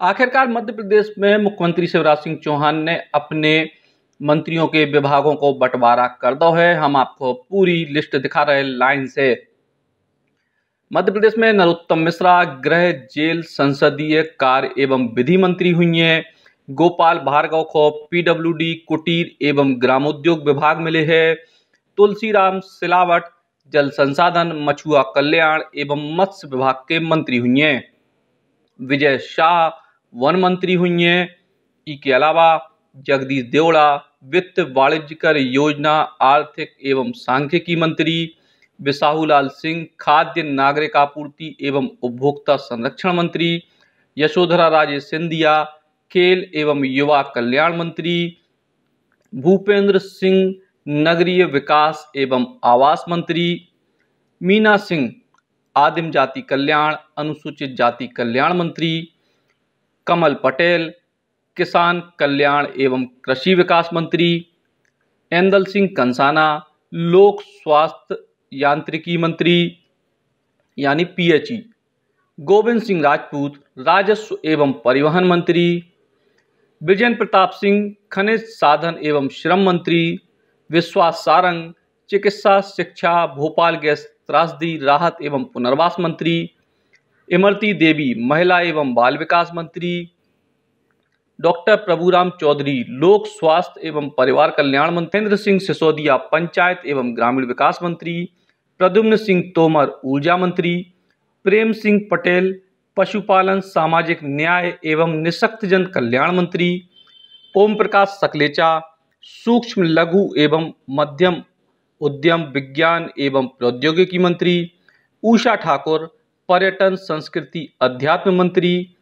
आखिरकार मध्य प्रदेश में मुख्यमंत्री शिवराज सिंह चौहान ने अपने मंत्रियों के विभागों को बंटवारा कर दो है। हम आपको पूरी लिस्ट दिखा रहे लाइन से। मध्य प्रदेश में नरोत्तम मिश्रा, गृह जेल संसदीय कार्य एवं विधि मंत्री हुई हैं। गोपाल भार्गव को पीडब्ल्यूडी, कुटीर एवं ग्रामोद्योग विभाग मिले हैं। तुलसीराम सिलावट, जल संसाधन, मछुआ कल्याण एवं मत्स्य विभाग के मंत्री हुई हैं। विजय शाह वन मंत्री हुई हैं। इसके अलावा जगदीश देवड़ा, वित्त वाणिज्य कर योजना, आर्थिक एवं सांख्यिकी मंत्री बिसाहूलाल सिंह, खाद्य नागरिक आपूर्ति एवं उपभोक्ता संरक्षण मंत्री यशोधरा राजे सिंधिया, खेल एवं युवा कल्याण मंत्री भूपेंद्र सिंह, नगरीय विकास एवं आवास मंत्री मीना सिंह, आदिम जाति कल्याण, अनुसूचित जाति कल्याण मंत्री कमल पटेल, किसान कल्याण एवं कृषि विकास मंत्री, एंदल सिंह कंसाना, लोक स्वास्थ्य यांत्रिकी मंत्री, यानी पीएचई, गोविंद सिंह राजपूत, राजस्व एवं परिवहन मंत्री विजय प्रताप सिंह, खनिज साधन एवं श्रम मंत्री, विश्वास सारंग, चिकित्सा, शिक्षा, भोपाल गैस त्रासदी, राहत एवं पुनर्वास मंत्री इमरती देवी, महिला एवं बाल विकास मंत्री, डॉक्टर प्रभुराम चौधरी, लोक स्वास्थ्य एवं परिवार कल्याण मंत्री महेंद्र सिंह सिसोदिया, पंचायत एवं ग्रामीण विकास मंत्री, प्रद्युम्न सिंह तोमर, ऊर्जा मंत्री, प्रेम सिंह पटेल, पशुपालन, सामाजिक न्याय एवं निशक्तजन कल्याण मंत्री, ओम प्रकाश सकलेचा, सूक्ष्म लघु एवं मध्यम उद्यम विज्ञान एवं प्रौद्योगिकी मंत्री, उषा ठाकुर पर्यटन, संस्कृति अध्यात्म मंत्री,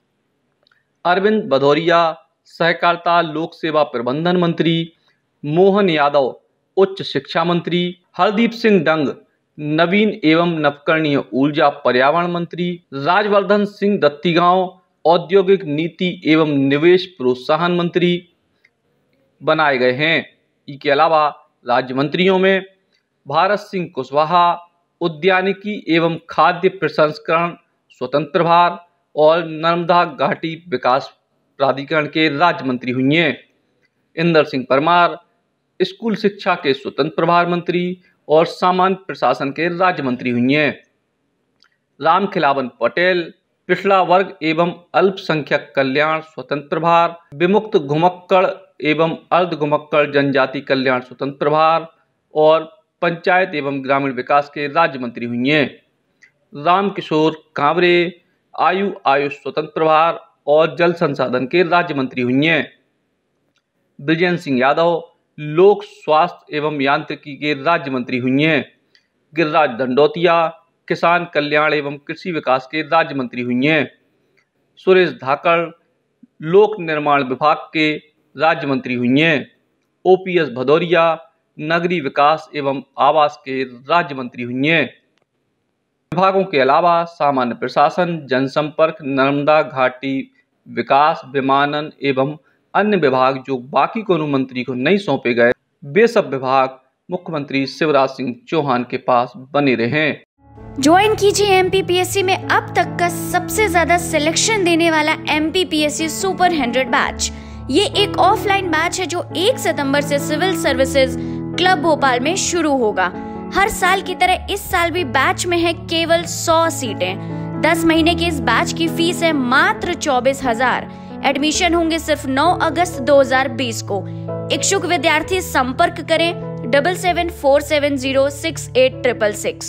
अरविंद भदौरिया, सहकारिता, लोक सेवा प्रबंधन मंत्री, मोहन यादव, उच्च शिक्षा मंत्री, हरदीप सिंह डंग, नवीन एवं नवकरणीय ऊर्जा पर्यावरण मंत्री, राजवर्धन सिंह दत्तीगांव, औद्योगिक नीति एवं निवेश प्रोत्साहन मंत्री बनाए गए हैं। इसके अलावा राज्य मंत्रियों में भारत सिंह कुशवाहा उद्यानिकी एवं खाद्य प्रसंस्करण, स्वतंत्र प्रभार और नर्मदा घाटी विकास प्राधिकरण के राज्य मंत्री हुई हैं। इंदर सिंह परमार, स्कूल शिक्षा के स्वतंत्र प्रभार मंत्री और सामान्य प्रशासन के राज्य मंत्री हुई हैं। राम खिलावन पटेल, पिछड़ा वर्ग एवं अल्पसंख्यक कल्याण स्वतंत्र प्रभार विमुक्त घुमक्कड़ एवं अर्ध घुमक्कड़ जनजाति कल्याण स्वतंत्र प्रभार और पंचायत एवं ग्रामीण विकास के राज्य मंत्री हुई हैं। रामकिशोर कांवरे, आयु आयुष स्वतंत्र प्रभार और जल संसाधन के राज्य मंत्री हुई हैं। ब्रिजेंद्र सिंह यादव, लोक स्वास्थ्य एवं यांत्रिकी के राज्य मंत्री हुई हैं। गिरिराज दंडोतिया किसान कल्याण एवं कृषि विकास के राज्य मंत्री हुई हैं। सुरेश धाकड़, लोक निर्माण विभाग के राज्य मंत्री हुई हैं। ओपीएस भदौरिया नगरीय विकास एवं आवास के राज्य मंत्री हुई। हैं विभागों के अलावा सामान्य प्रशासन, जनसंपर्क, नर्मदा घाटी विकास, विमानन एवं अन्य विभाग जो बाकी कोनो मंत्री को नहीं सौंपे गए, वे सब विभाग मुख्यमंत्री शिवराज सिंह चौहान के पास बने रहे। ज्वाइन कीजिए एम में अब तक का सबसे ज़्यादा सिलेक्शन देने वाला एम सुपर हंड्रेड बैच ये एक ऑफलाइन बैच है जो 1 सितंबर से सिविल सर्विसेज़ क्लब भोपाल में शुरू होगा। हर साल की तरह इस साल भी बैच में है केवल 100 सीटें। 10 महीने के इस बैच की फ़ीस है मात्र चौबीस हज़ार। एडमिशन होंगे सिर्फ़ 9 अगस्त 2020 को। इच्छुक विद्यार्थी संपर्क करें double seven four seven zero six eight triple six.